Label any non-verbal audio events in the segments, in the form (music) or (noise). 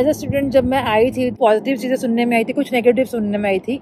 As a student जब मैं आई थी पॉजिटिव चीज़ें सुनने में आई थी कुछ नेगेटिव सुनने में आई थी।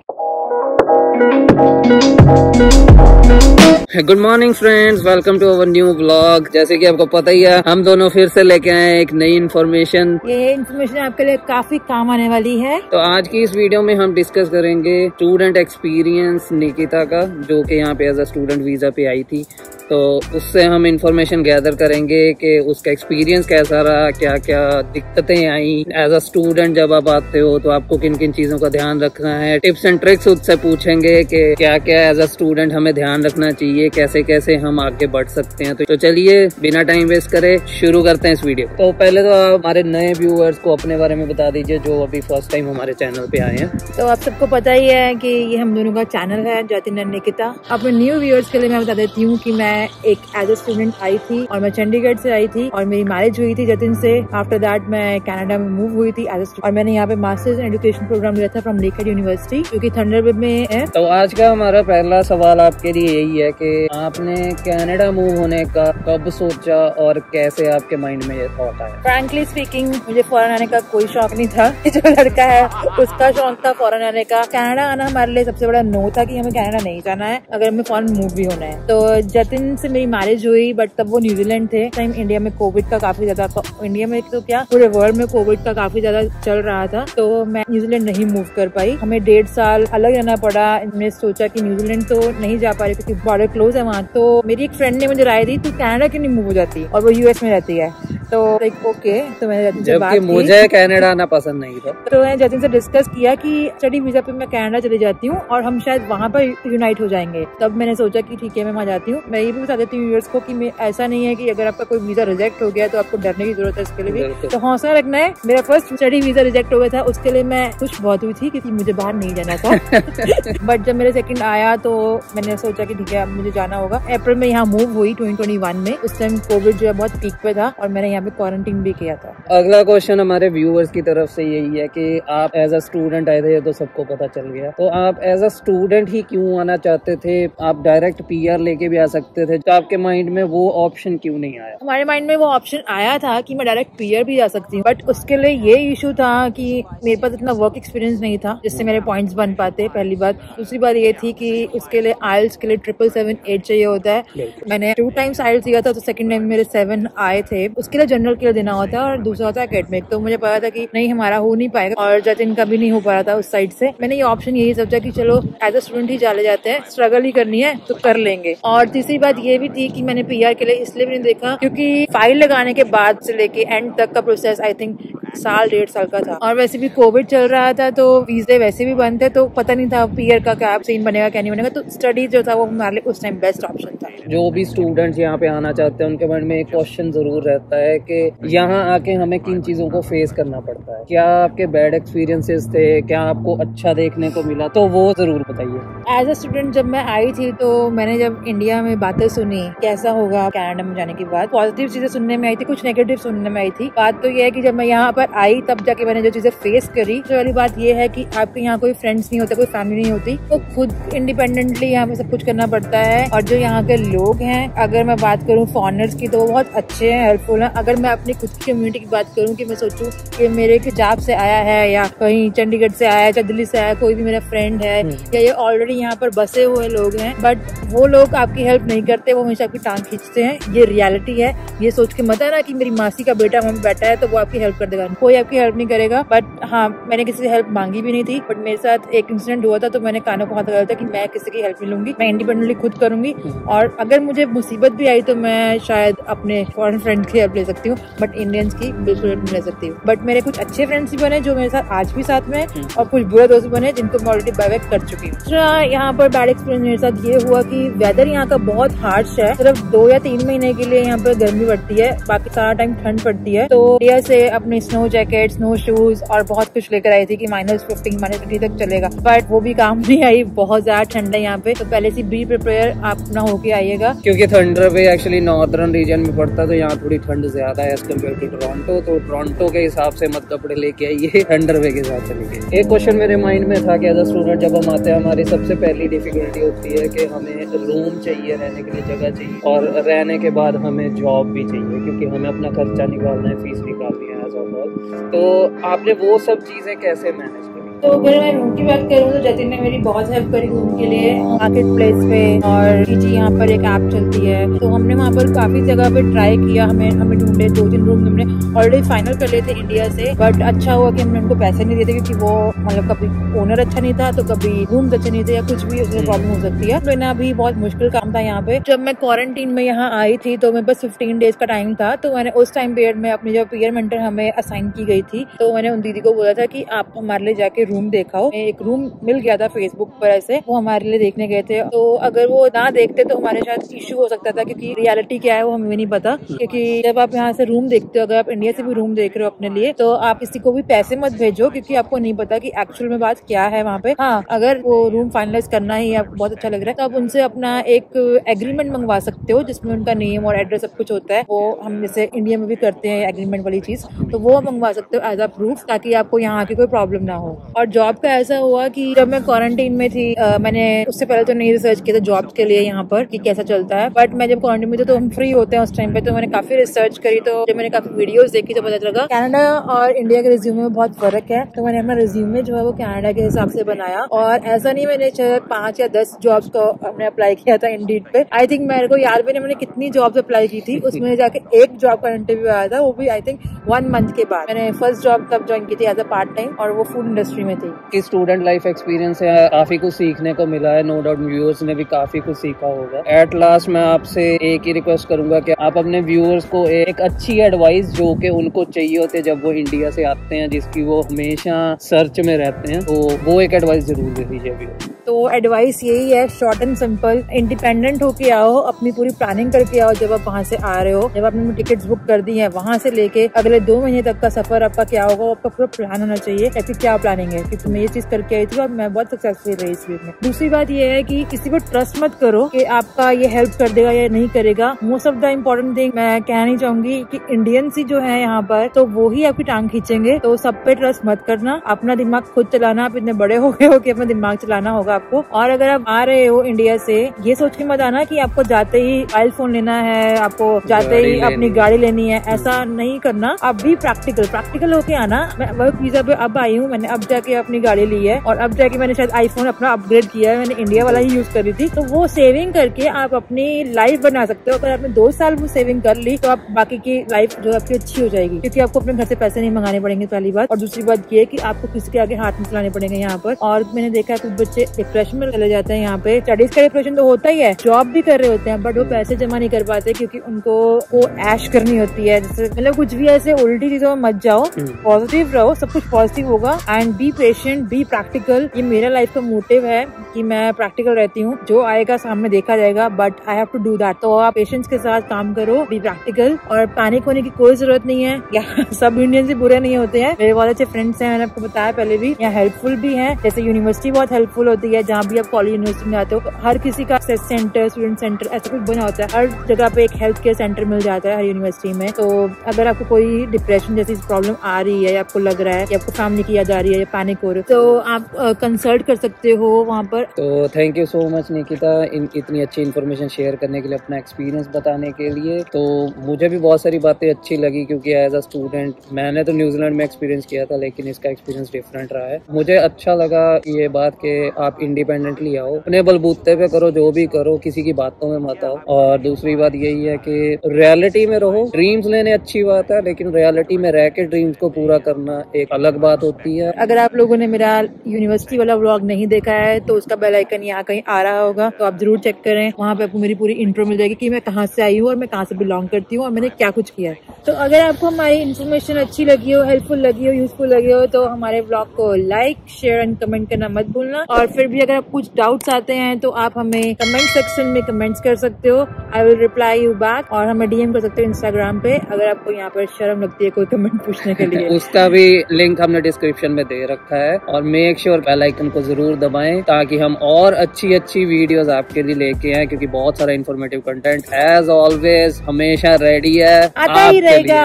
Good morning friends welcome to our new blog जैसे कि आपको पता ही है हम दोनों फिर से लेके आए एक नई इन्फॉर्मेशन ये इन्फॉर्मेशन आपके लिए काफ़ी काम आने वाली है। तो आज की इस वीडियो में हम डिस्कस करेंगे स्टूडेंट एक्सपीरियंस निकिता का जो कि यहाँ पे एज अ स्टूडेंट वीज़ा पे आई थी। तो उससे हम इंफॉर्मेशन गैदर करेंगे कि उसका एक्सपीरियंस कैसा रहा क्या क्या दिक्कतें आई। एज अ स्टूडेंट जब आप आते हो तो आपको किन किन चीज़ों का ध्यान रखना है। टिप्स एंड ट्रिक्स उससे पूछेंगे कि क्या क्या एज अ स्टूडेंट हमें ध्यान रखना चाहिए कैसे कैसे हम आगे बढ़ सकते हैं। तो चलिए, बिना टाइम वेस्ट करे, शुरू करते हैं इस वीडियो तो पहले तो हमारे नए व्यूअर्स को अपने बारे में बता दीजिए, जो अभी फ़र्स्ट टाइम हमारे चैनल पे आए हैं। तो आप सबको पता ही है कि ये हम दोनों का चैनल है जातिन निकिता। अपने न्यू व्यूअर्स के लिए मैं बता देती हूँ कि मैं एक एज ए स्टूडेंट आई थी और मैं चंडीगढ़ से आई थी और मेरी मैरिज हुई थी जतिन से। आफ्टर दैट मैं कनाडा में मूव हुई थी एज और मैंने यहाँ पे मास्टर्स एजुकेशन प्रोग्राम लिया था फ्रॉम लेकर यूनिवर्सिटी जो की में है। तो आज का हमारा पहला सवाल आपके लिए यही है कि आपने कनाडा मूव होने का कब सोचा और कैसे आपके माइंड में ये थॉट आया? फ्रैंकली स्पीकिंग मुझे फॉरन आने का कोई शौक नहीं था। (laughs) जो लड़का है उसका शौक था फॉरन आने का। कनाडा आना हमारे लिए सबसे बड़ा नो था कि हमें कनाडा नहीं जाना है अगर हमें फॉरन मूव भी होना है। तो जतिन से मेरी मैरिज हुई बट तब वो न्यूजीलैंड थे। टाइम इंडिया में कोविड का काफ़ी ज़्यादा इंडिया में तो क्या, पूरे वर्ल्ड में कोविड का काफ़ी ज़्यादा चल रहा था तो मैं न्यूजीलैंड नहीं मूव कर पाई। हमें डेढ़ साल अलग रहना पड़ा। मैंने सोचा की न्यूजीलैंड तो नहीं जा पा रही, क्योंकि बॉर्डर क्लोज है वहाँ तो मेरी एक फ्रेंड ने मुझे राय दी, तू कैनेडा क्यों नहीं मूव हो जाती? और वो यूएस में रहती है। तो लाइक ओके तो मैंने बात मुझे कनाडा आना पसंद नहीं था। तो मैंने जतिन से डिस्कस किया कि स्टडी वीज़ा पे मैं कनाडा चली जाती हूँ और हम शायद वहाँ पर यूनाइट हो जाएँगे। तब मैंने सोचा कि ठीक है मैं वहाँ जाती हूँ। मैं ये भी बता देती हूँ व्यूअर्स को कि ऐसा नहीं है कि अगर आपका कोई वीज़ा रिजेक्ट हो गया तो आपको डरने की ज़रूरत है इसके लिए भी। तो हौसला रखना है मेरा फ़र्स्ट स्टडी वीज़ा रिजेक्ट हो गया था उसके लिए मैं खुश बहुत हुई थी क्योंकि मुझे बाहर नहीं जाना था। (laughs) बट जब मेरे सेकंड आया तो मैंने सोचा कि ठीक है अब मुझे जाना होगा। अप्रैल में यहाँ मूव हुई 2021 में। उस टाइम कोविड जो है बहुत पीक पे था और मैंने यहाँ पे क्वारंटीन भी किया था। अगला क्वेश्चन हमारे व्यूअर्स की तरफ़ से यही है कि आप एज अ स्टूडेंट आए थे तो सबको पता चल गया। तो आप एज अ स्टूडेंट ही क्यों आना चाहते थे? आप डायरेक्ट पीआर लेके भी आ सकते थे। तो आपके माइंड में वो ऑप्शन क्यों नहीं आया? हमारे माइंड में वो ऑप्शन आया था कि मैं डायरेक्ट पीआर भी आ सकती हूँ। बट उसके लिए ये इशू था कि मेरे पास इतना वर्क एक्सपीरियंस नहीं था जिससे मेरे पॉइंट्स बन पाते पहली बात। दूसरी बात ये थी कि उसके लिए आयल्स के लिए ट्रिपल सेवन एट चाहिए होता है। मैंने टू टाइम्स आयल्स दिया था तो सेकंड टाइम मेरे सेवन आए थे। उसके लिए जनरल के लिए देना होता है और दूसरा होता है अकेडमिक तो मुझे पता था कि नहीं, हमारा हो नहीं पाएगा और जतिन इनका भी नहीं हो पा रहा था उस साइड से। मैंने ये ऑप्शन यही समझा कि चलो एज अ स्टूडेंट ही चले जाते हैं स्ट्रगल ही करनी है तो कर लेंगे। और तीसरी बात ये भी थी कि मैंने पीआर के लिए इसलिए भी नहीं देखा क्योंकि फ़ाइल लगाने के बाद से लेके एंड तक का प्रोसेस आई थिंक साल, डेढ़ साल का था। और वैसे भी कोविड चल रहा था तो वीजे वैसे भी बंद थे तो पता नहीं था पीयर का क्या सीन बनेगा, क्या नहीं बनेगा। तो स्टडी जो था वो हमारे लिए उस टाइम बेस्ट ऑप्शन था। जो भी स्टूडेंट्स यहाँ पे आना चाहते हैं, उनके मन में एक क्वेश्चन ज़रूर रहता है कि यहाँ आके हमें किन चीज़ों को फेस करना पड़ता है। क्या आपके बैड एक्सपीरियंसेस थे? क्या आपको अच्छा देखने को मिला? तो वो ज़रूर बताइए। एज अ स्टूडेंट जब मैं आई थी तो मैंने जब इंडिया में बातें सुनी, कैसा होगा कैनेडा में जाने के बाद पॉजिटिव चीज़ें सुनने में आई थी, कुछ नेगेटिव सुनने में आई थी। बात तो ये है कि जब मैं यहाँ पर आई, तब जाके मैंने जो चीज़ें फेस करी तो वाली बात ये है कि आपके यहाँ कोई फ्रेंड्स नहीं होते, कोई फैमिली नहीं होती तो खुद इंडिपेंडेंटली यहाँ पे सब कुछ करना पड़ता है। और जो यहाँ के लोग हैं, अगर मैं बात करूँ फॉरनर्स की तो वो बहुत अच्छे हैं हेल्पफुल हैं। अगर मैं अपनी खुद की कम्युनिटी की बात करूँ कि मैं सोचूं कि मेरे हिजाब से आया है या कहीं चंडीगढ़ से आया है दिल्ली से आया कोई भी मेरा फ्रेंड है हम्म। या ये ऑलरेडी यहाँ पर बसे हुए लोग हैं बट वो लोग आपकी हेल्प नहीं करते वो हमेशा आपकी टांग खींचते हैं ये रियलिटी है। ये सोच के मत है ना कि मेरी मासी का बेटा वहाँ बैठा है तो वो आपकी हेल्प कर देगा। कोई आपकी हेल्प नहीं करेगा बट हाँ मैंने किसी से हेल्प मांगी भी नहीं थी बट मेरे साथ एक इंसिडेंट हुआ था तो मैंने कानों को हाथ लगाया था कि मैं किसी की हेल्प नहीं लूँगी मैं इंडिपेंडेंटली खुद करूँगी। और अगर मुझे मुसीबत भी आई तो मैं शायद अपने फॉरन फ्रेंड की हेल्प ले सकती हूँ बट इंडियंस की बिल्कुल नहीं ले सकती हूँ बट मेरे कुछ अच्छे फ्रेंड्स भी बने जो मेरे साथ आज भी साथ में और कुछ बुरे दोस्त बने जिनको मैं ऑलरेडी बाय कर चुकी हूँ। यहाँ पर बैड एक्सपीरियंस मेरे साथ ये हुआ की वेदर यहाँ का बहुत हार्श है। सिर्फ़ दो या तीन महीने के लिए यहाँ पर गर्मी पड़ती है बाकी सारा टाइम ठंड पड़ती है। तो इंडिया से अपने स्नो जैकेट स्नो शूज़ और बहुत कुछ लेकर आई थी कि माइनस फिफ्टीन माइनस ट्वेंटी तक चलेगा। बट वो भी काम नहीं आई बहुत ज़्यादा ठंड है यहाँ पे। तो पहले से बी प्रिपेयर आप ना होके आइएगा। क्योंकि थंडर पे एक्चुअली नॉर्दर्न रीजन में पड़ता है तो यहाँ थोड़ी ठंड ज़्यादा है एज कंपेयर टू टोरंटो तो टोरंटो के हिसाब से मत कपड़े लेके आइए थंडर वे के हिसाब से लेके एक क्वेश्चन मेरे माइंड में था कि एज अ स्टूडेंट जब हम आते हैं, हमारी सबसे पहली डिफिकल्टी होती है कि हमें रूम चाहिए, रहने के लिए जगह चाहिए और रहने के बाद हमें जॉब भी चाहिए, क्योंकि हमें अपना खर्चा निकालना है फ़ीस निकालनी है एज ऑफ़ ऑल तो आपने वो सब चीज़ें कैसे मैनेज तो अगर मैं रूम की बात करूँ तो जतिन ने मेरी बहुत हेल्प करी रूम के लिए मार्केट प्लेस पे और जी यहाँ पर एक ऐप चलती है। तो हमने वहाँ पर काफ़ी जगह पे ट्राई किया हमें हमें ढूंढे दो तीन रूम हमने ऑलरेडी फाइनल कर लिए थे इंडिया से। बट अच्छा हुआ कि हमने उनको पैसे नहीं दिए थे क्योंकि वो मतलब कभी ओनर अच्छा नहीं था तो कभी रूम अच्छे नहीं थे या कुछ भी उसमें प्रॉब्लम हो सकती है। तो ना अभी बहुत मुश्किल काम था यहाँ पे। जब मैं क्वारंटीन में यहाँ आई थी तो मेरे पास फिफ्टीन डेज़ का टाइम था तो मैंने उस टाइम पीरियड में अपनी जो पीयर मेंटर हमें असाइन की गई थी तो मैंने उन दीदी को बोला था कि आप हमारे लिए जाके रूम देखाओ एक रूम मिल गया था फेसबुक पर ऐसे। वो हमारे लिए देखने गए थे। तो अगर वो ना देखते तो हमारे साथ इश्यू हो सकता था क्योंकि रियलिटी क्या है वो हमें नहीं पता। क्योंकि जब आप यहाँ से रूम देखते हो, अगर आप इंडिया से भी रूम देख रहे हो अपने लिए तो आप किसी को भी पैसे मत भेजो क्योंकि आपको नहीं पता कि एक्चुअल में बात क्या है वहाँ पे। हाँ अगर वो रूम फाइनलाइज करना ही आपको बहुत अच्छा लग रहा है तो आप उनसे अपना एक एग्रीमेंट मंगवा सकते हो, जिसमें उनका नेम और एड्रेस सब कुछ होता है। वो हम जैसे इंडिया में भी करते हैं एग्रीमेंट वाली चीज़ तो वो मंगवा सकते हो एज अ प्रूफ ताकि आपको यहाँ की कोई प्रॉब्लम ना हो। और जॉब का ऐसा हुआ कि जब मैं क्वारंटीन में थी आ, मैंने उससे पहले तो नहीं रिसर्च किया था जॉब के लिए यहाँ पर कि कैसा चलता है। बट मैं जब क्वारंटीन में थी तो हम फ्री होते हैं उस टाइम पे तो मैंने काफ़ी रिसर्च करी तो जब मैंने काफ़ी वीडियोस देखी तो पता लगा कनाडा और इंडिया के रिज्यूमे में बहुत फ़र्क है। तो मैंने अपना रिज्यूमे जो है वो कनाडा के हिसाब से बनाया और ऐसा नहीं मैंने पाँच या दस जॉब्स को हमने अप्लाई किया था इंडीड पे। आई थिंक मेरे को याद भी नहीं मैंने कितनी जॉब अप्लाई की थी। उसमें जाके एक जॉब का इंटरव्यू आया था वो भी आई थिंक वन मंथ के बाद। मैंने फ़र्स्ट जॉब तब ज्वाइन की थी एज अ पार्ट टाइम और वो फ़ूड इंडस्ट्री में थी। कि स्टूडेंट लाइफ एक्सपीरियंस है, काफ़ी कुछ सीखने को मिला है नो डाउट व्यूअर्स ने भी काफ़ी कुछ सीखा होगा। एट लास्ट मैं आपसे एक ही रिक्वेस्ट करूँगा कि आप अपने व्यूअर्स को एक अच्छी एडवाइस जो कि उनको चाहिए होते जब वो इंडिया से आते हैं, जिसकी वो हमेशा सर्च में रहते हैं तो वो एक एडवाइस ज़रूर दे दीजिए व्यूअर्स तो एडवाइस यही है शॉर्ट एंड सिंपल इंडिपेंडेंट होके आओ, अपनी पूरी प्लानिंग करके आओ, जब आप वहाँ से आ रहे हो, जब आपने टिकट्स बुक कर दी है, वहाँ से लेके अगले दो महीने तक का सफ़र आपका क्या होगा आपका पूरा प्लान होना चाहिए, ऐसी क्या प्लानिंग है क्योंकि मैं ये चीज़ करके आई थी और मैं बहुत सक्सेसफुल रही इस वीक में। दूसरी बात ये है कि किसी को ट्रस्ट मत करो की आपका ये हेल्प कर देगा या नहीं करेगा। Most of the important thing मैं कहनी चाहूँगी की इंडियन ही जो है यहाँ पर तो वो ही आपकी टांग खींचेंगे तो सब पे ट्रस्ट मत करना। अपना दिमाग खुद चलाना, आप इतने बड़े हो गए हो कि अपना दिमाग चलाना होगा आपको। और अगर आप आ रहे हो इंडिया से ये सोच के मत आना कि आपको जाते ही मोबाइल फ़ोन लेना है आपको जाते ही अपनी गाड़ी लेनी है ऐसा नहीं करना। अब भी प्रैक्टिकल प्रैक्टिकल होके आना। मैं वर्क वीज़ा पे अब आई हूँ मैंने अब जाके अपनी गाड़ी ली है। और अब जाके मैंने शायद आईफोन अपना अपग्रेड किया है मैंने इंडिया वाला ही यूज़ करी थी। तो वो सेविंग करके आप अपनी लाइफ बना सकते हो। अगर आपने दो साल वो सेविंग कर ली तो आप बाकी की लाइफ जो आपकी अच्छी हो जाएगी। क्योंकि आपको अपने घर से पैसे नहीं मंगाने पड़ेंगे पहली बात। और दूसरी बात ये की आपको किसी के आगे हाथ नहीं चलाने पड़ेंगे यहाँ पर। और मैंने देखा है कुछ बच्चे डिप्रेशन में चले जाते हैं यहाँ पे। स्टडीज़ का डिप्रेशन तो होता ही है जॉब भी कर रहे होते हैं बट वो पैसे जमा नहीं कर पाते क्योंकि उनको को ऐश करनी होती है। जैसे मतलब कुछ भी ऐसे उल्टी चीज़ों में मत जाओ पॉजिटिव हम्म। रहो सब कुछ पॉजिटिव होगा। And be patient be practical ये मेरा लाइफ का मोटिव है कि मैं प्रैक्टिकल रहती हूँ। जो आएगा सामने देखा जाएगा but I have to do that तो आप पेशेंस के साथ काम करो बी प्रैक्टिकल और पैनिक होने की कोई ज़रूरत नहीं है। या (laughs) सब इंडियन से बुरे नहीं होते हैं। मेरे बहुत अच्छे फ्रेंड्स हैं मैंने आपको बताया पहले भी। यहाँ हेल्पफुल भी है। जैसे यूनिवर्सिटी बहुत हेल्पफुल होती है। जहाँ भी आप कॉलेज यूनिवर्सिटी में आते हो, हर किसी का सेंटर स्टूडेंट सेंटर ऐसा कुछ बना होता है। हर जगह पे एक हेल्थ केयर सेंटर मिल जाता है हर यूनिवर्सिटी में। तो अगर आपको कोई डिप्रेशन जैसी प्रॉब्लम आ रही है, या आपको लग रहा है, या आपको फैमिली किया जा रही है, या पैनिक हो रही है तो आप कंसल्ट कर सकते हो वहाँ पर। तो thank you so much Nikita इन इतनी अच्छी इन्फॉर्मेशन शेयर करने के लिए, अपना एक्सपीरियंस बताने के लिए। तो मुझे भी बहुत सारी बातें अच्छी लगी, क्योंकि एज अ स्टूडेंट मैंने तो न्यूजीलैंड में एक्सपीरियंस किया था, लेकिन इसका एक्सपीरियंस डिफरेंट रहा है। मुझे अच्छा लगा ये बात कि आप इंडिपेंडेंटली आओ। अपने बलबूते पे करो, जो भी करो, किसी की बातों में मत आओ। और दूसरी बात यही है कि रियलिटी में रहो। ड्रीम्स लेने अच्छी बात है, लेकिन रियलिटी में रह के ड्रीम्स को पूरा करना एक अलग बात होती है। अगर आप लोगों ने मेरा यूनिवर्सिटी वाला ब्लॉग नहीं देखा है तो उसका बेल आइकन यहाँ कहीं आ रहा होगा तो आप ज़रूर चेक करें। वहाँ पे आपको मेरी पूरी इंट्रो मिल जाएगी कि मैं कहाँ से आई हूँ और मैं कहाँ से बिलोंग करती हूँ और मैंने क्या कुछ किया है। तो अगर आपको हमारी इन्फॉर्मेशन अच्छी लगी हो हेल्पफुल लगी हो यूजफुल लगी हो तो हमारे ब्लॉग को लाइक शेयर एंड कमेंट करना मत भूलना। और फिर भी अगर आप कुछ डाउट्स आते हैं तो आप हमें कमेंट सेक्शन में कमेंट्स कर सकते हो। I will reply you back और हमें डीएम कर सकते हो इंस्टाग्राम पे अगर आपको यहाँ पर शर्म लगती है कोई कमेंट पूछने के लिए। (laughs) उसका भी लिंक हमने डिस्क्रिप्शन में दे रखा है और मेक श्योर बेल आइकन को ज़रूर दबाएँ ताकि हम और अच्छी अच्छी वीडियोस आपके लिए लेके आए क्योंकि बहुत सारा इन्फॉर्मेटिव कंटेंट एज ऑलवेज हमेशा रेडी है आता ही रहेगा।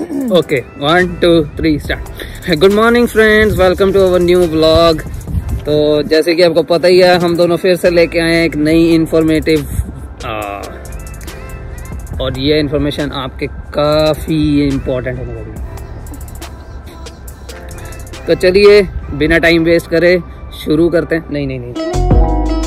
(laughs) (laughs) Okay one two three start good morning friends welcome to our new blog तो जैसे कि आपको पता ही है, हम दोनों फिर से लेके आए हैं एक नई इंफॉर्मेटिव और ये इन्फॉर्मेशन आपके काफ़ी इम्पोर्टेंट होने वाली है। तो चलिए, बिना टाइम वेस्ट करे, शुरू करते हैं। नहीं नहीं नहीं।